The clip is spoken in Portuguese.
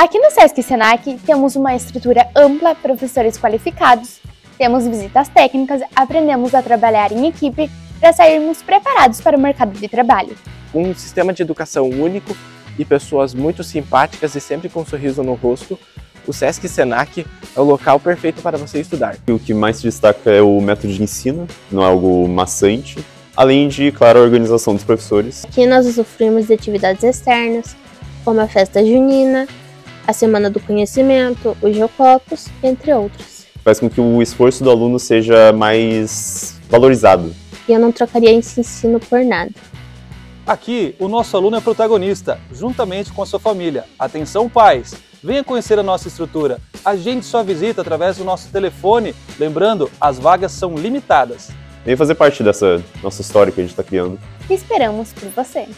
Aqui no Sesc Senac temos uma estrutura ampla, professores qualificados, temos visitas técnicas, aprendemos a trabalhar em equipe para sairmos preparados para o mercado de trabalho. Um sistema de educação único e pessoas muito simpáticas e sempre com um sorriso no rosto, o Sesc Senac é o local perfeito para você estudar. O que mais se destaca é o método de ensino, não é algo maçante, além de, claro, a organização dos professores. Aqui nós usufruímos de atividades externas, como a festa junina, a Semana do Conhecimento, os Geocopos, entre outros. Faz com que o esforço do aluno seja mais valorizado. E eu não trocaria esse ensino por nada. Aqui, o nosso aluno é protagonista, juntamente com a sua família. Atenção, pais! Venha conhecer a nossa estrutura. Agende sua visita através do nosso telefone. Lembrando, as vagas são limitadas. Venha fazer parte dessa nossa história que a gente está criando. Esperamos por você!